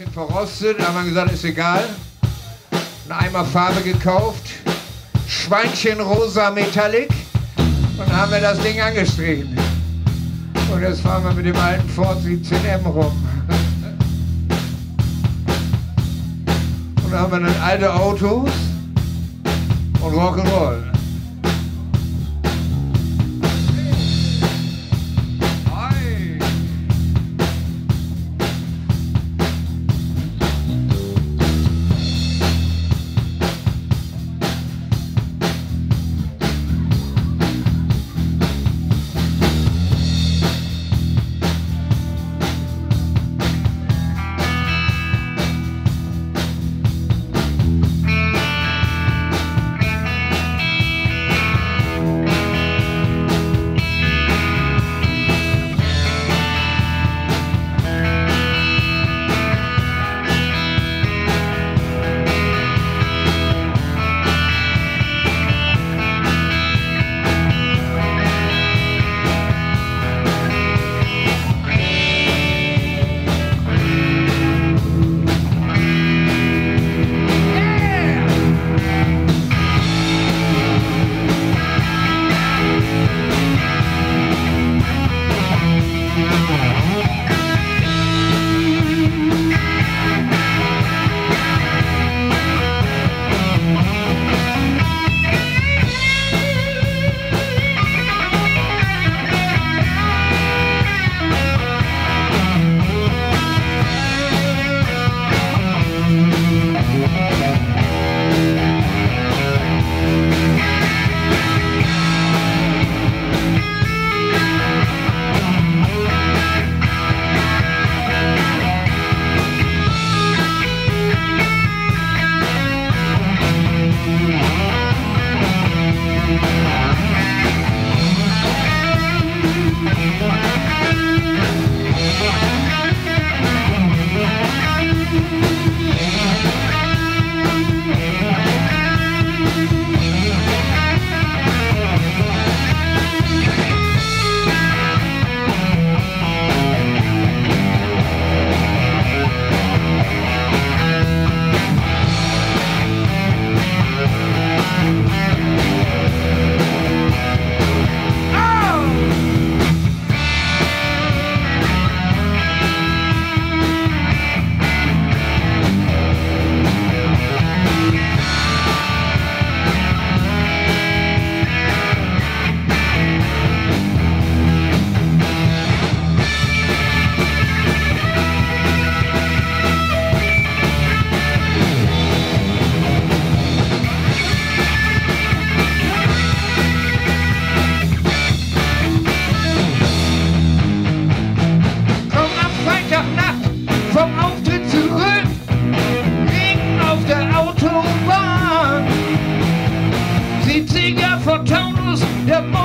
bisschen verrostet, haben wir gesagt, ist egal. Eine Eimer Farbe gekauft, Schweinchen rosa Metallic und haben wir das Ding angestrichen. Und jetzt fahren wir mit dem alten Ford 17M rum. Und da haben wir dann alte Autos und Rock'n'Roll.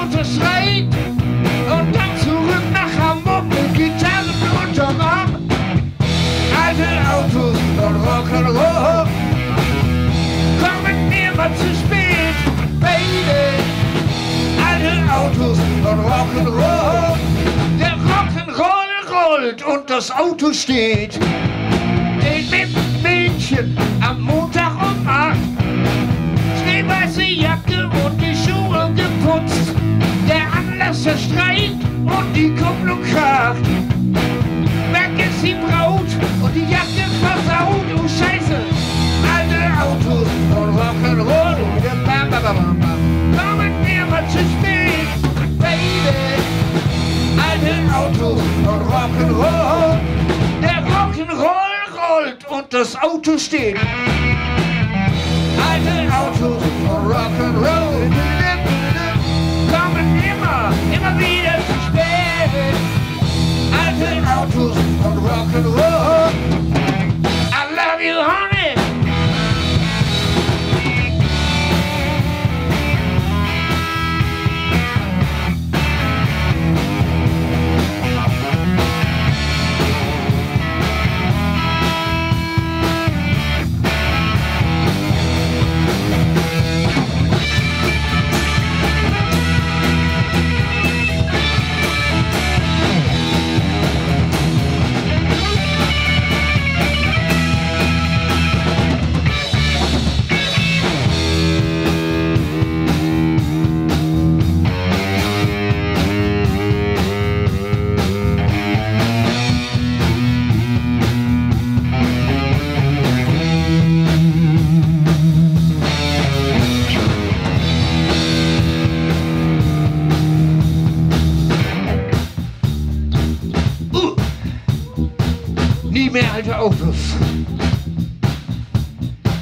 Auto schreit und dann zurück nach Hamburg mit Gitarre unterm Arm. Alte Autos und Rock'n'Roll Komm mit mir immer zu spät, Baby. Alte Autos und Rock'n'Roll. Der Rock'n'Roll rollt und das Auto steht. Den Mädchen am Montag. das Auto steht. Alte Autos von Rock'n'Roll kommen immer, immer wieder zu spät. Alte Autos von Rock'n'Roll.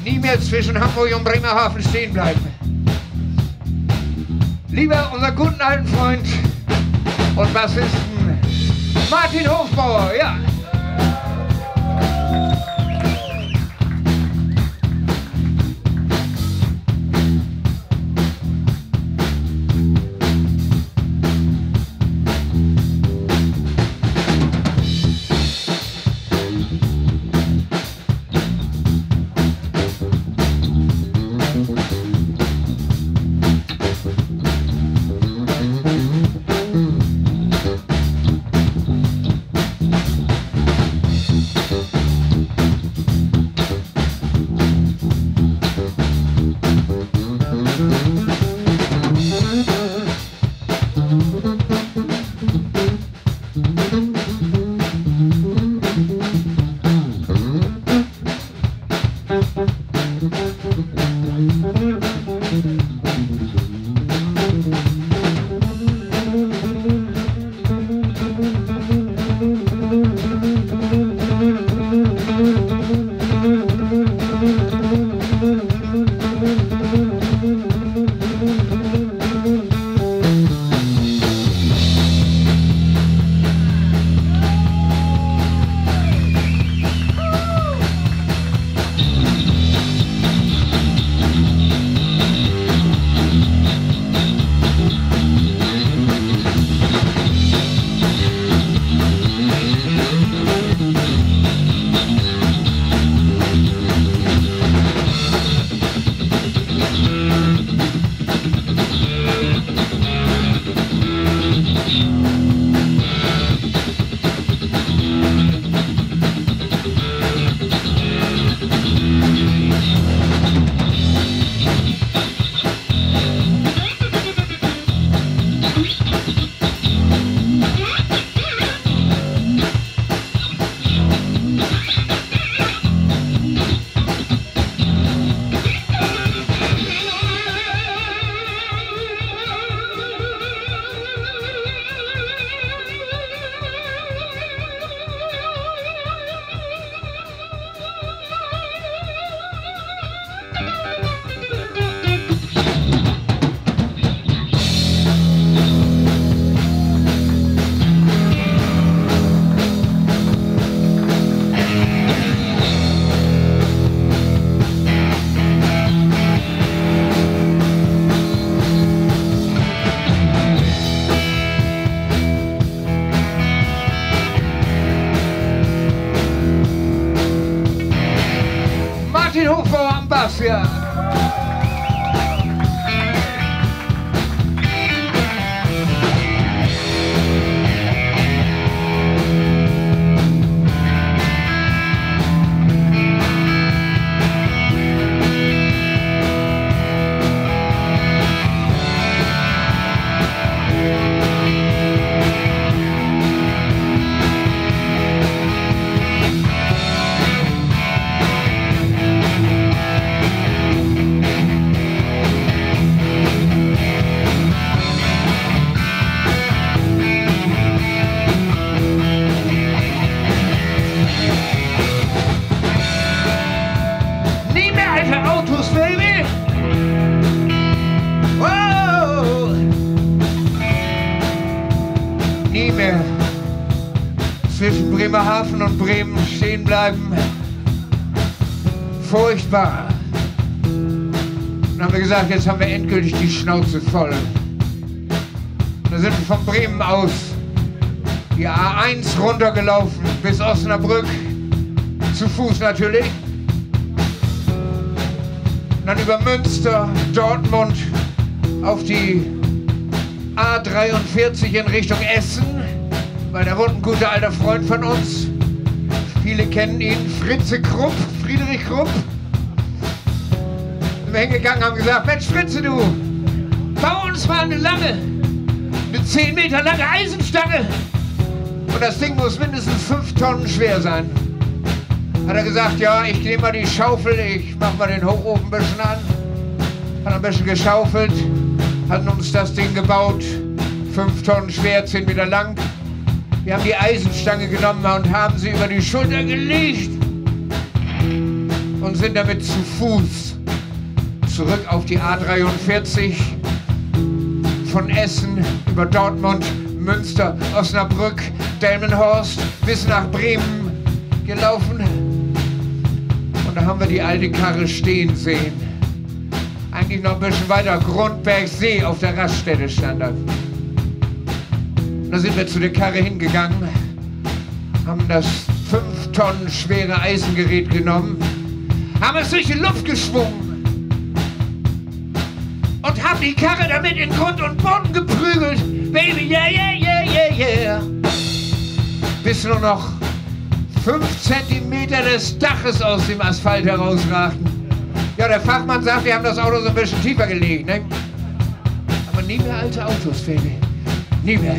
Nie mehr zwischen Hamburg und Bremerhaven stehen bleiben. Lieber unser guten alten Freund und Bassisten Martin Hofbauer, ja. Martin Hofbauer zwischen Bremerhaven und Bremen stehen bleiben. Furchtbar. Dann haben wir gesagt, jetzt haben wir endgültig die Schnauze voll. Da sind wir von Bremen aus die A1 runtergelaufen bis Osnabrück. Zu Fuß natürlich. Dann über Münster, Dortmund auf die A43 in Richtung Essen, weil wohnt ein guter alter Freund von uns. Viele kennen ihn, Fritze Krupp, Friedrich Krupp. Sind wir hingegangen, haben gesagt, Mensch Fritze, du, bau uns mal eine lange, eine 10 Meter lange Eisenstange. Und das Ding muss mindestens 5 Tonnen schwer sein. Hat er gesagt, ja, ich nehme mal die Schaufel, ich mach mal den Hochofen ein bisschen an. Hat ein bisschen geschaufelt, hat uns das Ding gebaut, 5 Tonnen schwer, 10 Meter lang. Wir haben die Eisenstange genommen und haben sie über die Schulter gelegt sind damit zu Fuß zurück auf die A43 von Essen über Dortmund, Münster, Osnabrück, Delmenhorst bis nach Bremen gelaufen. Und da haben wir die alte Karre stehen sehen. Eigentlich noch ein bisschen weiter, Grundbergsee auf der Raststätte stand da. Da sind wir zu der Karre hingegangen, haben das fünf Tonnen schwere Eisengerät genommen, haben es durch die Luft geschwungen und haben die Karre damit in Grund und Boden geprügelt. Baby, yeah, yeah, yeah, yeah, yeah. Bis nur noch fünf Zentimeter des Daches aus dem Asphalt herausragten. Ja, der Fachmann sagt, wir haben das Auto so ein bisschen tiefer gelegt, ne? Aber nie mehr alte Autos, Baby. Nie mehr.